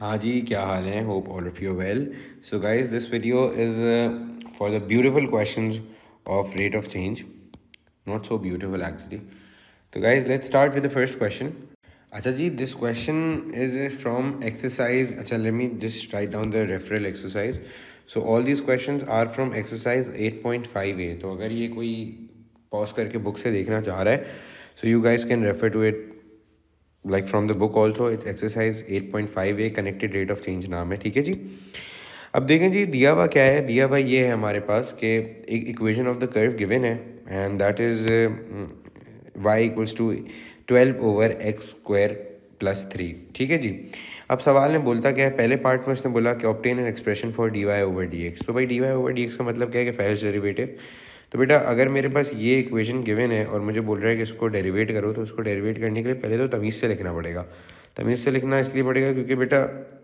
हाँ जी, क्या हाल है? Hope all of you well so guys this video is for the beautiful question of rate of change not so beautiful actually तो guys let start with the first question अच्छा जी this question is from exercise अच्छा let me just write down the referral exercise so all these questions are from exercise eight point five A तो अगर ये कोई pause करके book से देखना चाह रहा है so you guys can refer to it like from the book also it's exercise eight point five A connected rate of change नाम है, ठीक है जी? अब देखें जी, दिया हुआ क्या है? दिया हुआ ये है हमारे पास कि एक equation of the curve given है and that is Y equals to twelve over X square plus three ठीक है जी? अब सवाल ने बोलता क्या है? पहले पार्ट में उसने बोला कि obtain an expression for D Y over D X तो भाई D Y over D X का मतलब क्या है कि फ़र्स्ट डेरिवेटिव तो बेटा, अगर मेरे पास ये इक्वेशन गिवन है और मुझे बोल रहा है कि इसको डेरिवेट करो तो उसको डेरिवेट करने के लिए पहले तो तमीज़ से लिखना पड़ेगा। तमीज़ से लिखना इसलिए पड़ेगा क्योंकि बेटा,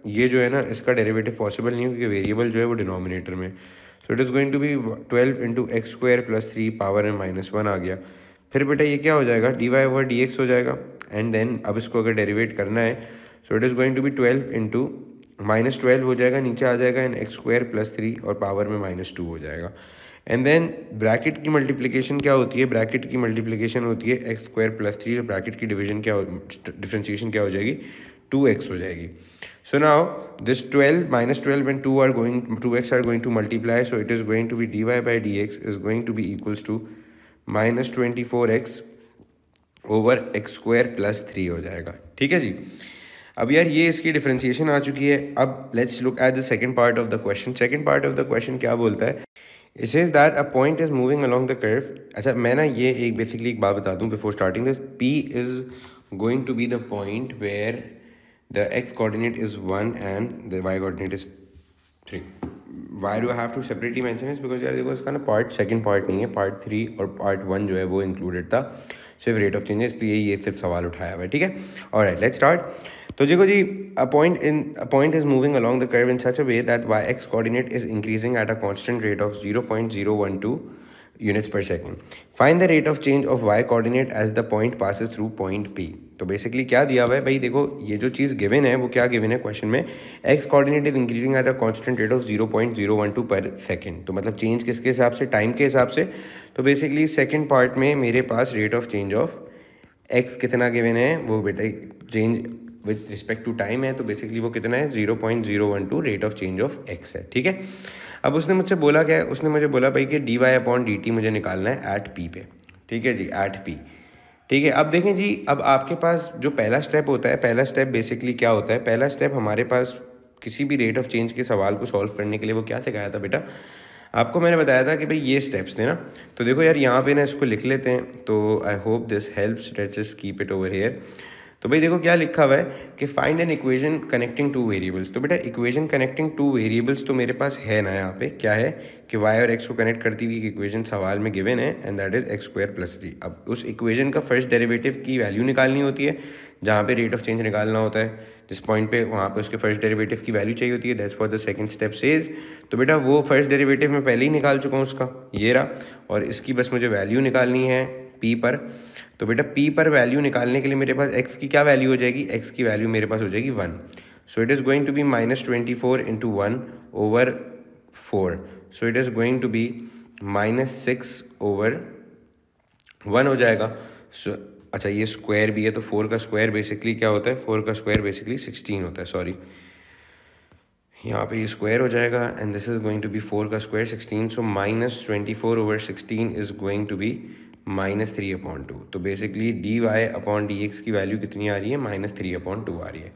ये जो है ना, इसका डेरिवेटिव पॉसिबल नहीं है क्योंकि वेरिएबल जो है वो डिनोमिनेटर में so it is going to be twelve into X square plus three power N minus one आ गया। फिर बेटा ये क्या हो जाएगा? D Y over D X हो जाएगा। एंड देन अब इसको अगर डेरिवेट करना है so it is going to be twelve into minus twelve हो जाएगा, नीचे आ जाएगा and X square plus three और पावर में माइनस टू हो जाएगा। एंड देन ब्रैकेट की मल्टीप्लिकेशन क्या होती है? ब्रैकेट की मल्टीप्लिकेशन होती है एक्स स्क्वायर प्लस थ्री और ब्रैकेट की डिवीज़न क्या हो डिफ्रेंशिएशन क्या हो जाएगी? टू एक्स हो जाएगी। So now this 12 minus 12 and 2 are going 2x are going to multiply, so it is going to be dy by dx is going to be equals to minus 24x over X square plus three हो जाएगा। ठीक है जी? अब यार ये इसकी differentiation आ चुकी है। अब let's look at the second part of the question second part of the question क्या बोलता है? It says that a point is moving along the curve अच्छा मैं ना ये एक बेसिकली एक बात बता दूँ before starting this P is going to be the point where the X coordinate is one and the Y coordinate is three why do have to separately mention is because यार देखो, इसका ना part second part नहीं है. Part three और part one जो है वो इंक्लूडेड था. सिर्फ़ रेट ऑफ़ चेंजेस इसलिए ये सिर्फ़ सवाल उठाया हुआ है, ठीक है? और राइट लेट्स स्टार्ट तो देखो जी a point in a point is moving along the curve in such a way that Y X coordinate is increasing at a constant rate of 0.012 units per second. Find the rate of change of y coordinate as the point passes through point P. तो basically क्या दिया हुआ है? भाई देखो, ये जो चीज़ given है, वो क्या गिवन है क्वेश्चन में? X coordinate is increasing at a constant rate of 0.012 per second तो मतलब चेंज किसके हिसाब से? टाइम के हिसाब से। तो बेसिकली सेकंड पार्ट में मेरे पास rate of change of x कितना गिवन है? वो बेटा change with respect to time है तो बेसिकली वो कितना है? Zero point zero one two rate of change of x है, ठीक है? अब उसने मुझसे बोला क्या है? उसने मुझे बोला भाई कि d y upon d t मुझे निकालना है एट पी पे, ठीक है जी? एट पी ठीक है? अब देखें जी, अब आपके पास जो पहला स्टेप होता है, पहला स्टेप बेसिकली क्या होता है? पहला स्टेप हमारे पास किसी भी रेट ऑफ़ चेंज के सवाल को सॉल्व करने के लिए वो क्या सिखाया था बेटा? आपको मैंने बताया था कि भाई ये स्टेप्स थे ना तो देखो यार यहाँ पे ना इसको लिख लेते हैं तो I hope this helps just keep it over here तो भाई देखो क्या लिखा हुआ है कि find an equation connecting two variables तो बेटा इक्वेशन कनेक्टिंग टू वेरिएबल्स तो मेरे पास है ना यहाँ पे? क्या है? कि वाई और एक्स को कनेक्ट करती हुई इक्वेशन सवाल में गिवन है and that is x square plus three अब उस इक्वेशन का फ़र्स्ट डेरिवेटिव की वैल्यू निकालनी होती है, जहाँ पे रेट ऑफ़ चेंज निकालना होता है. जिस पॉइंट पे वहाँ पे उसके फ़र्स्ट डेरिवेटिव की वैल्यू चाहिए होती है that's for the second step says तो बेटा, वो फ़र्स्ट डेरिवेटिव मैं पहले ही निकाल चुका हूँ उसका, ये रहा. और इसकी बस मुझे वैल्यू निकालनी है पी पर. तो बेटा पी पर वैल्यू निकालने के लिए मेरे पास एक्स की क्या वैल्यू हो जाएगी? एक्स की वैल्यू मेरे पास हो जाएगी one so it is going to be minus twenty four into one over four so it is going to be minus six over one हो जाएगा. सो so, अच्छा ये स्क्वायर भी है तो फोर का स्क्वायर बेसिकली क्या होता है? फोर का स्क्वायर बेसिकली सिक्सटीन होता है सॉरी यहाँ पे ये स्क्वायर हो जाएगा and this is going to be four का square sixteen so minus twenty four over sixteen is going to be minus three upon two. तो basically d y upon d x की value कितनी आ रही है? Minus three upon two आ रही है।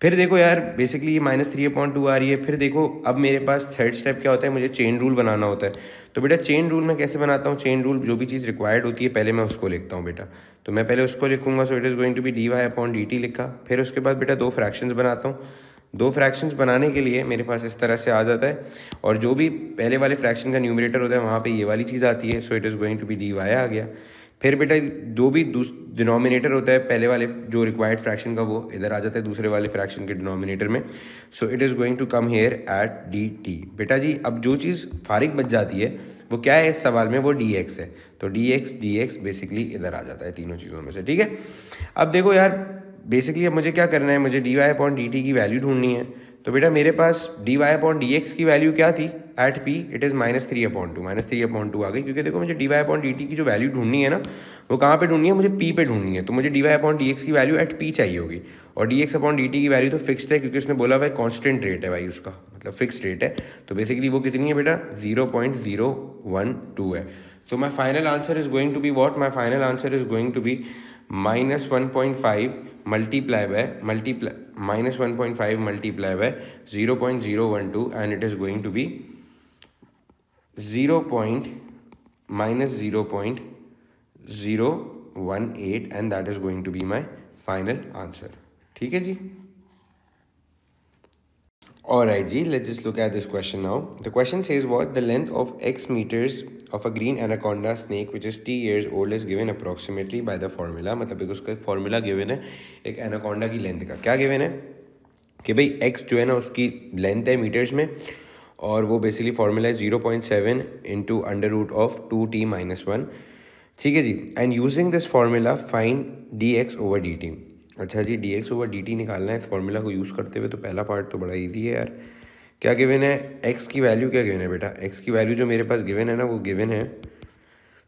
फिर देखो यार बेसिकली ये माइनस थ्री अपॉइंट टू आ रही है। फिर देखो, अब मेरे पास थर्ड स्टेप क्या होता है? मुझे चेन रूल बनाना होता है। तो बेटा चेन रूल मैं कैसे बनाता हूँ? चेन रूल जो भी चीज़ रिक्वायर्ड होती है, पहले मैं उसको लिखता हूँ बेटा। तो मैं पहले उसको लिखूँगा। So it is going to be d y upon d t लिखा। फिर उसके बाद बेटा दो फ्रैक्शंस बनाता हूँ। दो फ्रैक्शंस बनाने के लिए मेरे पास इस तरह से आ जाता है। और जो भी पहले वाले फ्रैक्शन का न्यूमरेटर होता है, वहाँ पे ये वाली चीज़ आती है so it is going to be d y आ गया। फिर बेटा, जो भी डिनोमिनेटर होता है, पहले वाले जो रिक्वायर्ड फ्रैक्शन का, वो इधर आ जाता है दूसरे वाले फ्रैक्शन के डिनोमिनेटर में। So it is going to come here at d t बेटा जी, अब जो चीज़ फारिग बच जाती है, वो क्या है इस सवाल में? वो डी एक्स है। तो d x d x basically इधर आ जाता है तीनों चीज़ों में से, ठीक है? अब देखो यार बेसिकली अब मुझे क्या करना है? मुझे d y upon d t की वैल्यू ढूंढनी है। तो बेटा मेरे पास d y upon d x की वैल्यू क्या थी? At p it is minus three upon two minus three upon two आ गई, क्योंकि देखो मुझे d y upon d t की जो वैल्यू ढूंढनी है ना, वो कहाँ पे ढूंढनी है? मुझे पी पे ढूंढनी है। तो मुझे d y upon d x की वैल्यू एट पी चाहिए होगी। और d x upon d t की वैल्यू तो फिक्सड है, क्योंकि उसने बोला भाई कॉन्स्टेंट रेट है भाई उसका। मतलब फिक्स रेट है। तो बेसिकली वो कितनी है बेटा? Zero point zero one two है। तो my final answer is going to be what my final answer is going to be minus one point five multiply by multiply minus one point five multiply by zero point zero one two and it is going to be zero point minus zero point zero one eight and that is going to be my final answer ठीक है जी? Alright G, let's just look at this question now. The question says what? The length of x meters of a green anaconda snake which is t years old is given approximately by the formula. मतलब एक उसका formula given है एक anaconda की length का क्या given है कि भाई x जो है ना उसकी length है meters में और वो बेसिकली फार्मूला है zero point seven into under root of two t minus one ठीक है जी this formula find d x over d t अच्छा जी d x over d t निकालना है इस फार्मूला को यूज़ करते हुए तो पहला पार्ट तो बड़ा ईजी है यार। क्या गिवन है? एक्स की वैल्यू क्या गिवन है बेटा? एक्स की वैल्यू जो मेरे पास गिवन है ना, वो गिवन है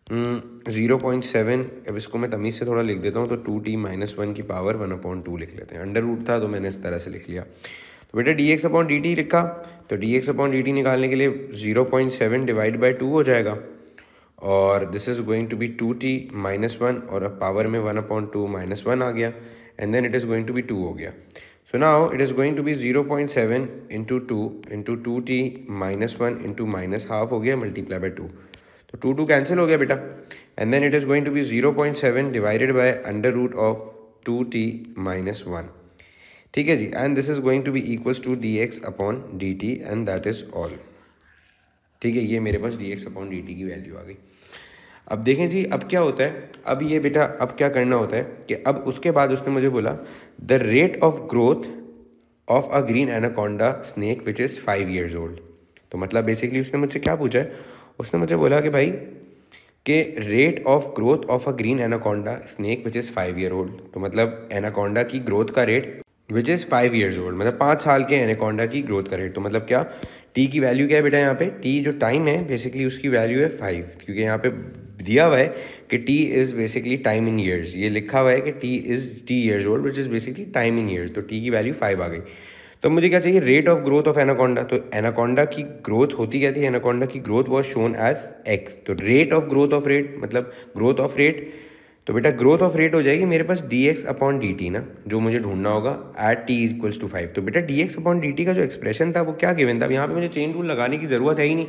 ज़ीरो पॉइंट सेवन अब इसको मैं तमीज़ से थोड़ा लिख देता हूँ तो टू टी माइनस वन की पावर वन अपॉइंट टू लिख लेते हैं। अंडर रूट था तो मैंने इस तरह से लिख लिया। तो बेटा d x upon d t लिखा तो d x upon d t निकालने के लिए zero point seven divide by two हो जाएगा। और this is going to be two t minus one और अब पावर में one upon two minus one आ गया। And then it is going to be two हो गया। So now it is going to be zero point seven into two into two t minus one into minus half हो गया multiply by two तो two two cancel हो गया बेटा। And then it is going to be zero point seven divided by under root of two t minus one ठीक है जी? And this is going to be equals to d x upon d t and that is all ठीक है, ये मेरे पास d x upon d t की value आ गई। अब देखें जी, अब क्या होता है? अब ये बेटा, अब क्या करना होता है कि अब उसके बाद उसने मुझे बोला the rate of growth of a green anaconda snake which is five years old तो मतलब बेसिकली उसने मुझसे क्या पूछा है? उसने मुझे बोला कि भाई, कि rate of growth of a green anaconda snake which is five year old तो मतलब एनाकोंडा की ग्रोथ का rate which is five years old मतलब पाँच साल के एनाकोंडा की ग्रोथ का रेट तो मतलब क्या? टी की वैल्यू क्या है बेटा यहाँ पे? टी जो टाइम है बेसिकली उसकी वैल्यू है फाइव क्योंकि यहाँ पे दिया हुआ है कि t is basically time in years ये लिखा हुआ है कि t is t years old which is basically time in years तो टी की वैल्यू फाइव आ गई. तो मुझे क्या चाहिए? Rate of growth of anaconda तो एनाकोंडा की ग्रोथ होती क्या थी? एनाकोंडा की growth was shown as x तो rate of growth of rate मतलब ग्रोथ ऑफ़ रेट तो बेटा ग्रोथ ऑफ़ रेट हो जाएगी मेरे पास d x upon d t ना, जो मुझे ढूंढना होगा at t equals to five तो बेटा d x upon d t का जो एक्सप्रेशन था, वो क्या गिवन था? अब यहाँ पे मुझे चेन रूल लगाने की ज़रूरत है ही नहीं,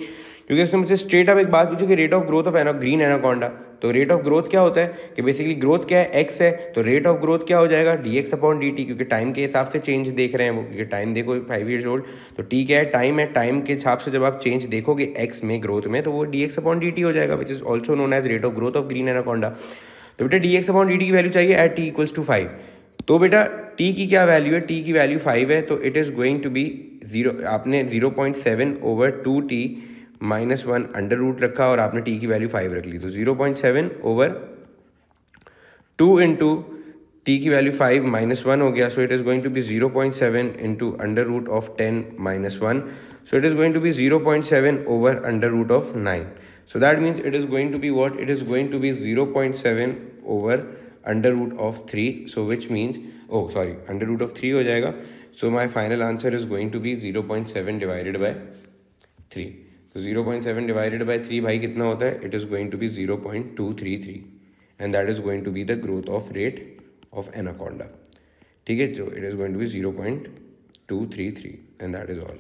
क्योंकि उसने मुझे स्ट्रेट अप एक बात पूछी कि rate of growth of an green anaconda तो रेट ऑफ़ ग्रोथ क्या होता है? कि बेसिकली ग्रोथ क्या है? एक्स है. तो रेट ऑफ़ ग्रोथ क्या हो जाएगा? D x upon d t क्योंकि टाइम के हिसाब से चेंज देख रहे हैं वो, क्योंकि टाइम देखो फाइव ईयर्स ओल्ड तो टी क्या है? टाइम है. टाइम के हिसाब से जब आप चेंज देखोगे एक्स में ग्रोथ में तो वो d x upon d t हो जाएगा which is also known as rate of growth of green anaconda तो बेटा d x upon d t की वैल्यू चाहिए at t equals to five तो बेटा टी की क्या वैल्यू है? टी की वैल्यू फाइव है तो it is going to be zero आपने zero point seven over two t minus one under root रखा और आपने टी की वैल्यू फाइव रख ली। तो zero point seven over two into t की वैल्यू फाइव माइनस वन हो गया। So it is going to be zero point seven into under root of ten minus one so it is going to be 0.7 over under root of 9 so that means it is going to be what it is going to be 0.7 over under root of 3 so which means oh sorry under root of 3 ho jayega so my final answer is going to be 0.7 divided by 3 so 0.7 divided by 3 bhai kitna hota hai it is going to be 0.233 and that is going to be the growth of rate of anaconda ठीक है so it is going to be 0.233 and that is all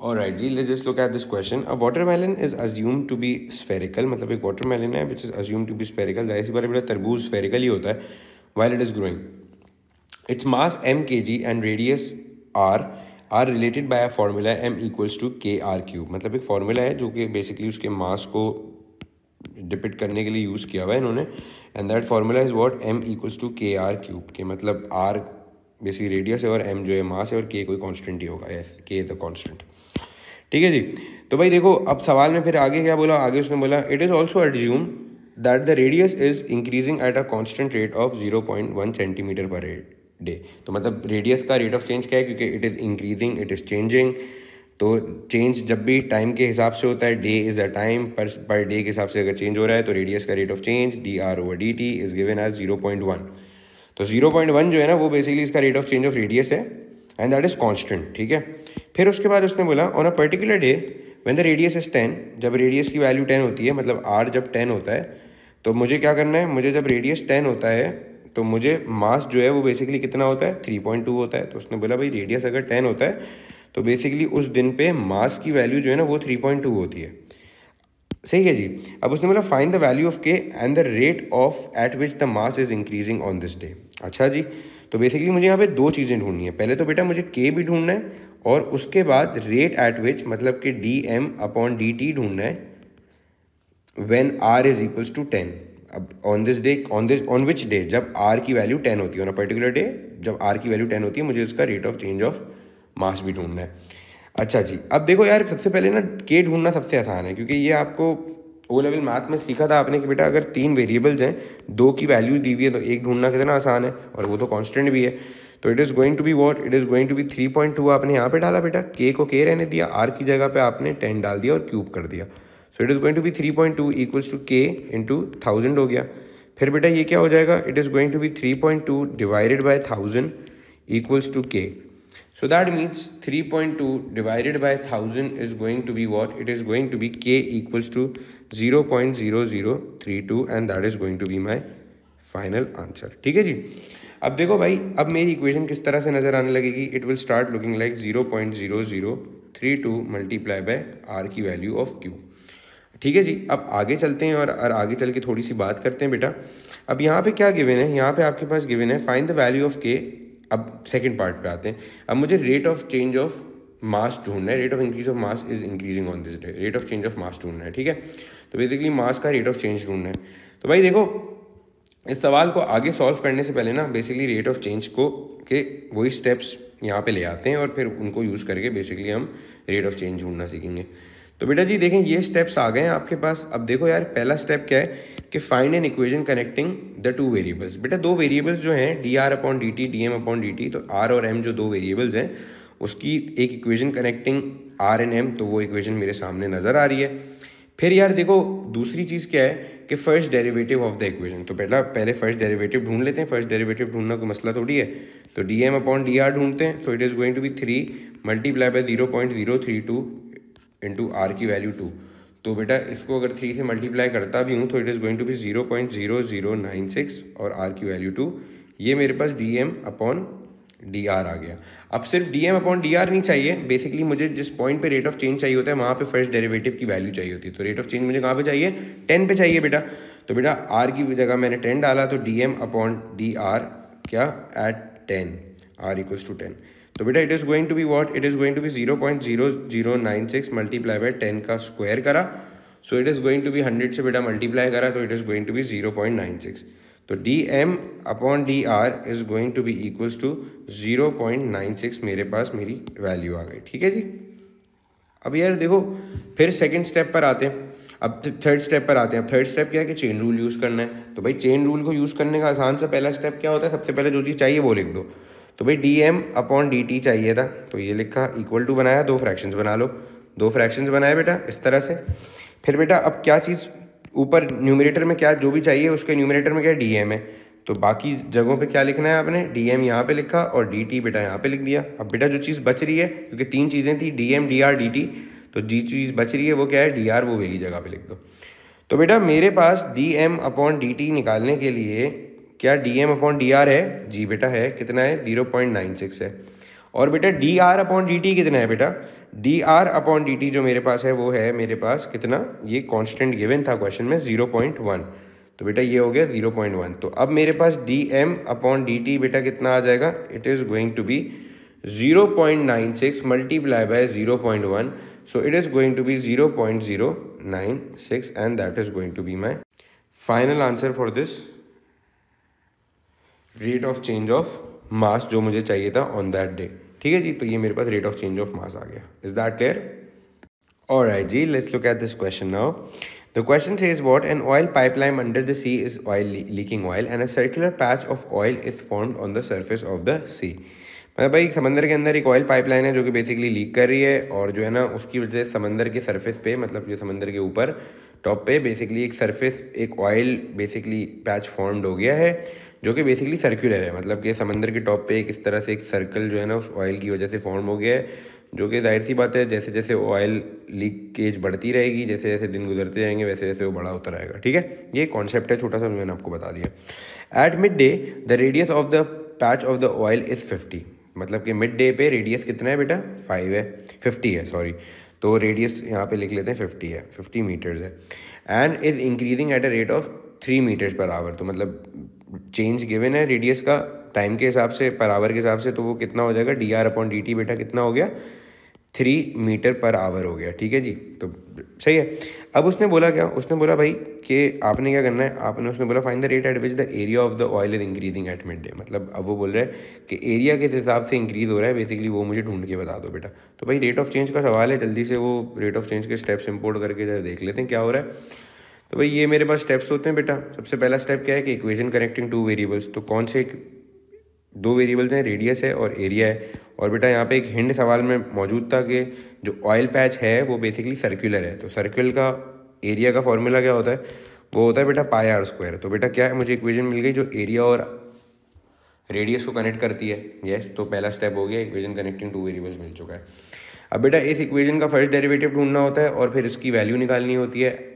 और right ji let just look at this question a watermelon is assume to be मतलब एक watermelon है which is assume to be spherical जाए इसी बारे में तरबूज spherical ही होता है while it is growing its mass m k g and radius r are related by a formula m equals to k r cube मतलब एक फार्मूला है जो कि बेसिकली उसके मास को डिपिट करने के लिए यूज़ किया हुआ है इन्होंने and that formula is what m equals to k r cube k मतलब आर बेसिकली रेडियस है और एम जो है मास है और के कोई कांस्टेंट ही होगा यस के द कांस्टेंट ठीक है जी? तो भाई देखो, अब सवाल में फिर आगे क्या बोला? आगे उसने बोला it is also एड्यूम that the radius is increasing at a constant rate of zero point one centimetre per day तो मतलब रेडियस का रेट ऑफ़ चेंज क्या है? क्योंकि it is increasing it is changing तो चेंज जब भी टाइम के हिसाब से होता है डे इज़ अ टाइम पर पर डे के हिसाब से अगर चेंज हो रहा है तो रेडियस का rate of change d r over d t is given as zero point one तो ज़ीरो पॉइंट वन जो है ना, वो बेसिकली इसका rate of change of radius है एंड दैट इज़ कॉन्स्टेंट ठीक है? फिर उसके बाद उसने बोला on a particular day when the radius is ten जब रेडियस की वैल्यू टेन होती है मतलब आर जब टेन होता है तो मुझे क्या करना है? मुझे जब रेडियस टेन होता है तो मुझे मास जो है वो बेसिकली कितना होता है? थ्री पॉइंट टू होता है। तो उसने बोला, भाई रेडियस अगर टेन होता है तो बेसिकली उस दिन पे मास की वैल्यू जो है ना, वो थ्री पॉइंट टू होती है। सही है जी। अब उसने बोला find the value of k and the rate of at which the mass is increasing on this day अच्छा जी तो बेसिकली मुझे यहाँ पे दो चीज़ें ढूंढनी है। पहले तो बेटा मुझे के भी ढूंढना है और उसके बाद रेट एट विच मतलब कि d m upon d t ढूंढना है when r is equals to ten अब on this day on this on which day जब आर की वैल्यू टेन होती है ऑन अ पर्टिकुलर डे जब आर की वैल्यू टेन होती है, मुझे उसका rate of change of mass भी ढूंढना है। अच्छा जी, अब देखो यार, सबसे पहले ना के ढूंढना सबसे आसान है, क्योंकि ये आपको ओ लेवल मैथ में सीखा था आपने कि बेटा अगर तीन वेरिएबल्स हैं, दो की वैल्यू दी हुई है तो एक ढूंढना कितना आसान है, और वो तो कांस्टेंट भी है। तो it is going to be what it is going to be three point two आपने यहाँ पे डाला बेटा के को के रहने दिया आर की जगह पे आपने टेन डाल दिया और क्यूब कर दिया। So it is going to be three point two equals to K into thousand हो गया। फिर बेटा ये क्या हो जाएगा? It is going to be three point two divided by thousand equals to K So that means 3.2 divided by 1000 is going to be what? It is going to be k equals to 0.0032 and that is going to be my final answer. ठीक है जी? अब देखो भाई अब मेरी equation किस तरह से नज़र आने लगेगी? It will start looking like 0.0032 multiply by R की वैल्यू ऑफ़ क्यू ठीक है जी? अब आगे चलते हैं और, और आगे चल के थोड़ी सी बात करते हैं बेटा। अब यहाँ पे क्या गिवन है? यहाँ पे आपके पास गिवन है find the value of K अब सेकंड पार्ट पे आते हैं। अब मुझे rate of change of mass ढूंढना है। Rate of increase of mass is increasing on this rate of change of mass ढूंढना है, ठीक है? तो बेसिकली मास का रेट ऑफ़ चेंज ढूंढना है। तो भाई देखो, इस सवाल को आगे सॉल्व करने से पहले ना बेसिकली रेट ऑफ़ चेंज को के वही स्टेप्स यहाँ पे ले आते हैं और फिर उनको यूज़ करके बेसिकली हम रेट ऑफ़ चेंज ढूंढना सीखेंगे। तो बेटा जी देखें, ये स्टेप्स आ गए हैं आपके पास। अब देखो यार, पहला स्टेप क्या है कि find an equation connecting the two variables बेटा, दो वेरिएबल्स जो हैं D R upon D T D M upon D T तो आर और एम जो दो वेरिएबल्स हैं, उसकी एक equation connecting R and M तो वो इक्वेशन मेरे सामने नज़र आ रही है। फिर यार देखो, दूसरी चीज़ क्या है कि first derivative of the equation तो पहला, पहले फ़र्स्ट डेरिवेटिव ढूंढ लेते हैं। फ़र्स्ट डेरिवेटिव ढूंढना कोई मसला थोड़ी है। तो D M upon D R ढूंढते हैं तो it is going to be three multiply by zero point zero three two into R की वैल्यू टू तो बेटा इसको अगर थ्री से मल्टीप्लाई करता भी हूँ तो it is going to be zero point zero zero nine six और आर की वैल्यू टू ये मेरे पास D M upon D R आ गया। अब सिर्फ़ D M upon D R नहीं चाहिए। बेसिकली मुझे जिस पॉइंट पे रेट ऑफ़ चेंज चाहिए होता है, वहाँ पे फ़र्स्ट डेरिवेटिव की वैल्यू चाहिए होती है। तो रेट ऑफ़ चेंज मुझे कहाँ पे चाहिए? टेन पे चाहिए बेटा। तो बेटा आर की जगह मैंने टेन डाला तो D M upon D R क्या? At ten R equals to ten तो बेटा it is going to be what it is going to be zero point zero zero nine six multiply by ten का square करा। So it is going to be hundred से बेटा multiply करा तो it is going to be zero point nine six तो D M upon D R is going to be equals to zero point nine six मेरे पास मेरी value आ गई। ठीक है जी? अब यार देखो, फिर सेकेंड स्टेप पर आते हैं। अब थर्ड स्टेप पर आते हैं। अब थर्ड स्टेप क्या है कि चेन रूल यूज़ करना है। तो भाई चेन रूल को यूज़ करने का आसान सा पहला स्टेप क्या होता है? सबसे पहले जो चीज़ चाहिए वो लिख दो। तो भाई D M upon D T चाहिए था। तो ये लिखा इक्वल टू बनाया, दो फ्रैक्शंस बना लो। दो फ्रैक्शंस बनाए बेटा, इस तरह से। फिर बेटा, अब क्या चीज़ ऊपर न्यूमिनेटर में क्या, जो भी चाहिए, उसके न्यूमिनेटर में क्या डी एम है? तो बाकी जगहों पे क्या लिखना है आपने? डी एम यहाँ पे लिखा और डी टी बेटा यहाँ पे लिख दिया। अब बेटा, जो चीज़ बच रही है, क्योंकि तीन चीज़ें थी D M D R D T तो जी चीज़ बच रही है, वो क्या है? डी आर वो वेली जगह पे लिख दो। तो बेटा, मेरे पास D M upon D T निकालने के लिए क्या D M upon D R है? जी बेटा है। कितना है? ज़ीरो पॉइंट नाइन सिक्स है। और बेटा D R upon D T कितना है बेटा? D R upon D T जो मेरे पास है, वो है मेरे पास कितना? ये कांस्टेंट गिवन था क्वेश्चन में ज़ीरो पॉइंट वन तो बेटा ये हो गया ज़ीरो पॉइंट वन तो अब मेरे पास D M upon D T बेटा कितना आ जाएगा? It is going to be zero point nine six multiply by zero point one so it is going to be 0.096 and that is going to be my final answer for this rate of change of mass जो मुझे चाहिए था on that day ठीक है जी? तो ये मेरे पास rate of change of mass आ गया। Is that clear all right ji let's look at this question now The question says what? An oil pipeline under the sea is oil le leaking oil, and a circular patch of oil is formed on the surface of the sea. मतलब भाई, समंदर के अंदर एक oil pipeline है जो कि basically leak कर रही है, और जो है ना, उसकी वजह से समंदर के सरफेस पे मतलब जो समंदर के ऊपर टॉप पे बेसिकली एक सरफेस एक ऑयल बेसिकली पैच फॉर्म्ड हो गया है। जो कि बेसिकली सर्कुलर है। मतलब कि समंदर के टॉप पे एक इस तरह से एक सर्कल जो है ना, उस ऑयल की वजह से फॉर्म हो गया है, जो कि ज़ाहिर सी बात है जैसे जैसे ऑयल लीकेज बढ़ती रहेगी जैसे जैसे दिन गुजरते जाएँगे वैसे वैसे वो बड़ा होता रहेगा। ठीक है? ये कॉन्सेप्ट है, छोटा सा मैंने आपको बता दिया। At midday the radius of the patch of the oil is fifty मतलब कि मिड डे पे रेडियस कितना है बेटा? फाइव है। फिफ्टी है सॉरी तो रेडियस यहाँ पे लिख लेते हैं फिफ्टी है। फिफ्टी मीटर्स है। And is increasing at a rate of three metres per hour तो मतलब चेंज गिवन है रेडियस का टाइम के हिसाब से पर आवर के हिसाब से तो वो कितना हो जाएगा? D R upon D T बेटा कितना हो गया? थ्री मीटर पर आवर हो गया, ठीक है जी? तो सही है। अब उसने बोला क्या? उसने बोला भाई कि आपने क्या करना है? आपने, उसने बोला find the rate at which the area of the oil is increasing at midday मतलब अब वो बोल रहे हैं कि एरिया किस हिसाब से इंक्रीज हो रहा है बेसिकली वो मुझे ढूंढ के बता दो बेटा। तो भाई रेट ऑफ़ चेंज का सवाल है, जल्दी से वो रेट ऑफ़ चेंज के स्टेप्स इंपोर्ट करके देख लेते हैं क्या हो रहा है। तो भाई, ये मेरे पास स्टेप्स होते हैं बेटा। सबसे पहला स्टेप क्या है कि इक्वेशन कनेक्टिंग टू वेरिएबल्स तो कौन से दो वेरिएबल्स हैं रेडियस है और एरिया है। और बेटा, यहाँ पे एक हिंड सवाल में मौजूद था कि जो ऑयल पैच है, वो बेसिकली सर्कुलर है। तो सर्कुलर का एरिया का फॉर्मूला क्या होता है? वो होता है बेटा पाई आर स्क्वायर तो बेटा, क्या है मुझे इक्वेशन मिल गई जो एरिया और रेडियस को कनेक्ट करती है? यस तो पहला स्टेप हो गया इक्वेशन कनेक्टिंग टू वेरिएबल्स मिल चुका है। अब बेटा, इस इक्वेशन का फ़र्स्ट डेरिवेटिव ढूंढना होता है और फिर इसकी वैल्यू निकालनी होती है।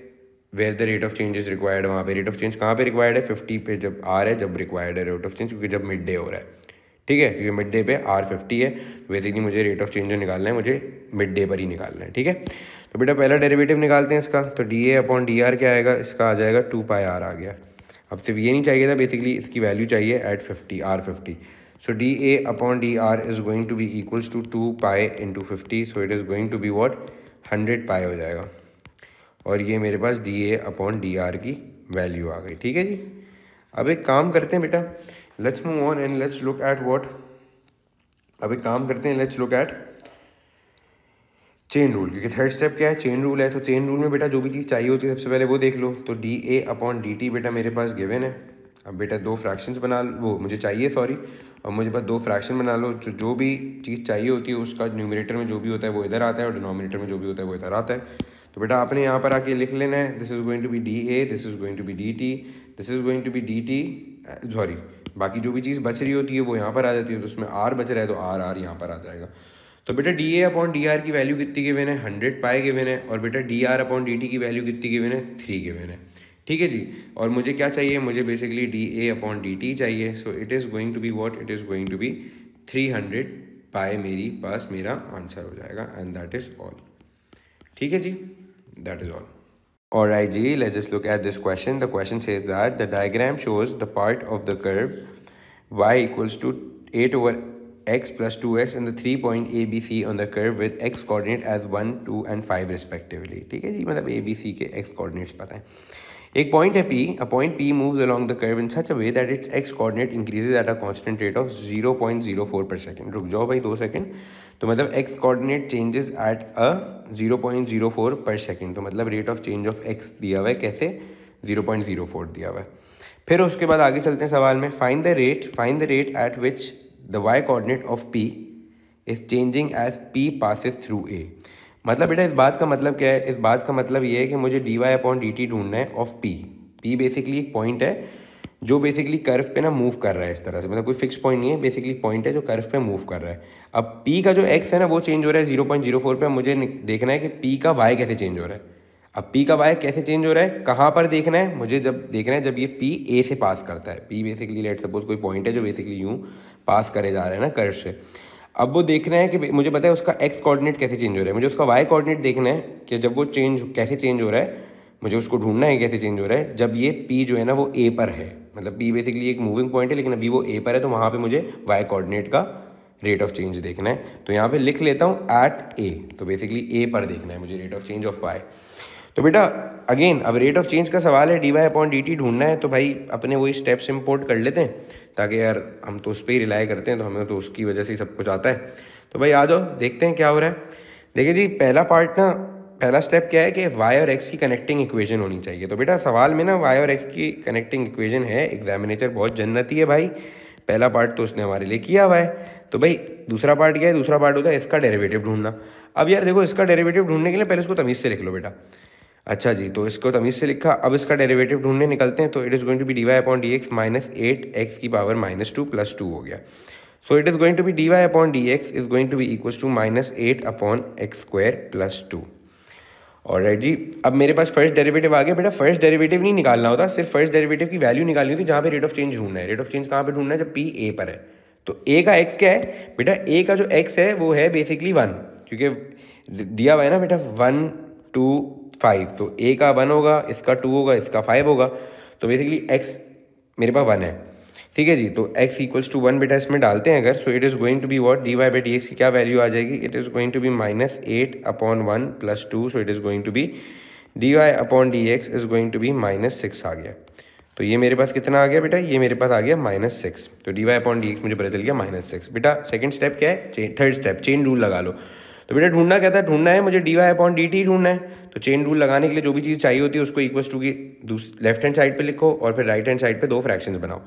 Where the rate of change is required वहाँ पे रेट ऑफ़ चेंज कहाँ पे रिक्वायर्ड है? फिफ्टी पे जब आर है, जब रिक्वायर्ड है रेट ऑफ़ चेंज क्योंकि जब मिड डे हो रहा है। ठीक है? क्योंकि मिड डे पे आर फिफ्टी है तो बेसिकली मुझे रेट ऑफ़ चेंज जो निकालना है, मुझे मिड डे पर ही निकालना है। ठीक है? तो बेटा पहला डेरिवेटिव निकालते हैं इसका। तो D A upon D R क्या आएगा? इसका आ जाएगा टू पाई आर आ गया। अब सिर्फ़ ये नहीं चाहिए था बेसिकली इसकी वैल्यू चाहिए at fifty R fifty so D A upon D R is going to be equals to two pi into fifty so it is going to be what hundred pi हो जाएगा। और ये मेरे पास D A upon D R की value आ गई, ठीक है जी? अब एक काम करते हैं बेटा let's move on and let's look at what अब एक काम करते हैं let's look at chain rule क्योंकि थर्ड स्टेप क्या है? चेन रूल है तो चेन रूल में बेटा जो भी चीज़ चाहिए होती है, सबसे पहले वो देख लो। तो D A upon D T बेटा मेरे पास गिवन है। अब बेटा दो फ्रैक्शंस बना वो मुझे चाहिए सॉरी और मुझे पास दो फ्रैक्शन बना लो, जो जो भी चीज़ चाहिए होती है, उसका न्यूमिनेटर में जो भी होता है, वो इधर आता है और डिनोमिनेटर में जो भी होता है, वो इधर आता है। तो बेटा आपने यहाँ पर आके लिख लेना है this is going to be D A this is going to be D T this is going to be D T sorry बाकी जो भी चीज़ बच रही होती है वो यहाँ पर आ जाती है तो उसमें आर बच रहा है तो आर आर यहाँ पर आ जाएगा। तो बेटा D A upon D R की वैल्यू कितनी के गिवन है? हंड्रेड पाए गिवन है, और बेटा D R upon D T की वैल्यू कितनी गिवन है? थ्री गिवन है। ठीक है जी? और मुझे क्या चाहिए? मुझे basically D A upon D T चाहिए। So it is going to be what it is going to be three hundred pi मेरी पास मेरा आंसर हो जाएगा एंड दैट इज़ ऑल ठीक है जी? That is all Alright G, let's just look at this question. The question says that the diagram shows the part of the curve y equals to 8 over x plus 2x and the 3 point ABC on the curve with x coordinate as 1, 2 and 5 respectively. ठीक है जी मतलब ABC के x coordinates पता है एक point है P a point P move along the curve in such a way that its X coordinate increases at a constant rate of zero point zero four per second रुक जाओ भाई दो second तो मतलब X coordinate changes at a zero point zero four per second तो मतलब rate of change of X दिया हुआ है, कैसे? ज़ीरो पॉइंट ज़ीरो फोर दिया हुआ है। फिर उसके बाद आगे चलते हैं सवाल में। Find the rate find the rate at which the Y coordinate of P is changing as P passes through A मतलब बेटा, इस बात का मतलब क्या है? इस बात का मतलब ये है कि मुझे D Y upon D T ढूंढना है ऑफ़ पी पी बेसिकली एक पॉइंट है, जो बेसिकली कर्व पे ना मूव कर रहा है इस तरह से। मतलब कोई फिक्स पॉइंट नहीं है बेसिकली पॉइंट है जो कर्व पे मूव कर रहा है। अब पी का जो एक्स है ना, वो चेंज हो रहा है ज़ीरो पॉइंट ज़ीरो फोर पर मुझे देखना है कि पी का वाई कैसे चेंज हो रहा है। अब पी का वाई कैसे चेंज हो रहा है, कहाँ पर देखना है? मुझे जब देखना है, जब ये पी ए से पास करता है। पी बेसिकली लेट सपोज़ कोई पॉइंट है जो बेसिकली यूँ पास करे जा रहे हैं ना कर्व से। अब वो देखना है कि मुझे पता है उसका एक्स कोऑर्डिनेट कैसे चेंज हो रहा है। मुझे उसका वाई कोऑर्डिनेट देखना है कि जब वो चेंज कैसे चेंज हो रहा है, मुझे उसको ढूंढना है कैसे चेंज हो रहा है। जब ये पी जो है ना, वो ए पर है। मतलब पी बेसिकली एक मूविंग पॉइंट है, लेकिन अभी वो ए पर है तो वहाँ पर मुझे वाई कोऑर्डिनेट का रेट ऑफ़ चेंज देखना है। तो यहाँ पे लिख लेता हूँ एट ए तो बेसिकली ए पर देखना है, मुझे rate of change of Y तो बेटा अगेन अब रेट ऑफ़ चेंज का सवाल है D Y upon D T ढूंढना है तो भाई अपने वही स्टेप्स इम्पोर्ट कर लेते हैं, ताकि यार हम तो उस पर ही रिलाई करते हैं तो हमें तो उसकी वजह से ही सब कुछ आता है। तो भाई आ जाओ, देखते हैं क्या हो रहा है। देखिए जी, पहला पार्ट ना, पहला स्टेप क्या है कि वाई और एक्स की कनेक्टिंग इक्वेशन होनी चाहिए। तो बेटा, सवाल में ना वाई और एक्स की कनेक्टिंग इक्वेशन है एग्जामिनेचर बहुत जन्नती है भाई। पहला पार्ट तो उसने हमारे लिए किया हुआ है। तो भाई, दूसरा पार्ट क्या है? दूसरा पार्ट होता है इसका डेरिवेटिव ढूंढना। अब यार देखो, इसका डेरिवेटिव ढूँढने के लिए पहले उसको तमीज़ से लिख लो बेटा। अच्छा जी तो इसको तमीज़ से लिखा, अब इसका डेरिवेटिव ढूँढने निकलते हैं तो it is going to be D Y upon D X minus eight X की power minus two plus two हो गया। So it is going to be D Y upon D X is going to be equal to minus eight upon X square plus two all right जी, अब मेरे पास first derivative आ गया। बेटा first derivative नहीं निकालना होता, सिर्फ़ फ़र्स्ट डेरिवेटिव की वैल्यू निकालनी होती, जहाँ पे रेट ऑफ़ चेंज ढूंढना है। रेट ऑफ़ चेंज कहाँ पे ढूंढना है? जब पी ए पर है। तो ए का एक्स क्या है? बेटा ए का जो एक्स है, वो है बेसिकली वन क्योंकि दिया हुआ है ना बेटा वन टू फाइव तो ए का वन होगा, इसका टू होगा, इसका फाइव होगा। तो बेसिकली एक्स मेरे पास वन है। ठीक है जी? तो x इक्वल्स टू वन बेटा इसमें डालते हैं अगर so it is going to be what D Y by D X की क्या वैल्यू आ जाएगी? It is going to be minus eight upon one plus two so it is going to be D Y upon D X is going to be minus six आ गया। तो ये मेरे पास कितना आ गया बेटा? ये मेरे पास आ गया माइनस सिक्स तो D Y upon D X मुझे पता चल गया माइनस सिक्स बेटा सेकेंड स्टेप क्या है? थर्ड स्टेप चेन रूल लगा लो। तो बेटा ढूंढना क्या था ढूंढना है, मुझे D Y upon D T ढूंढना है। तो चेन रूल लगाने के लिए जो भी चीज़ चाहिए होती है, उसको इक्वल्स टू की लेफ़्ट हैंड साइड पे लिखो और फिर राइट हैंड साइड पे दो फ्रैक्शन बनाओ।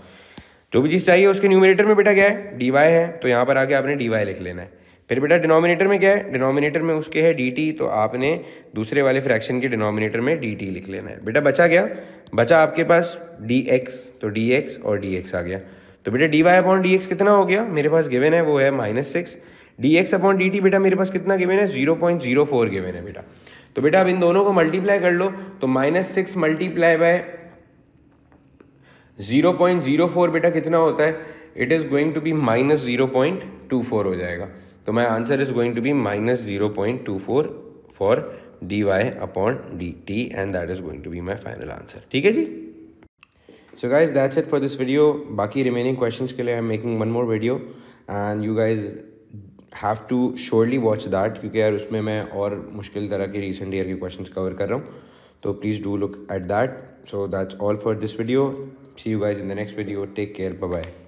जो भी चीज़ चाहिए उसके न्यूमिनेटर में बेटा क्या है? डी वाई है तो यहाँ पर आके आपने डी वाई लिख लेना है। फिर बेटा डिनोमिनेटर में क्या है? डिनोमिनेटर में उसके है डी टी तो आपने दूसरे वाले फ्रैक्शन के डिनोमिनेटर में डी टी लिख लेना है। बेटा बचा गया बचा आपके पास डी एक्स तो डी एक्स और डी एक्स आ गया। तो बेटा D Y upon D X कितना हो गया? मेरे पास गिवन है, वो है minus six D X upon D T बेटा मेरे पास कितना गिवन है? Zero point zero four given है बेटा। तो बेटा अब इन दोनों को मल्टीप्लाई कर लो तो minus six multiply by zero point zero four बेटा कितना होता है? It is going to be minus zero point two four हो जाएगा। तो my answer is going to be minus zero point two four for D Y upon D T and that is going to be my final answer ठीक है जी? So guys that's it for this video बाकी remaining question के लिए I am making one more video and you guys have to surely watch that क्योंकि यार उसमें मैं और मुश्किल तरह के रिसेंट ईयर के क्वेश्चन कवर कर रहा हूँ। तो please do look at that so that's all for this video see you guys in the next video take care bye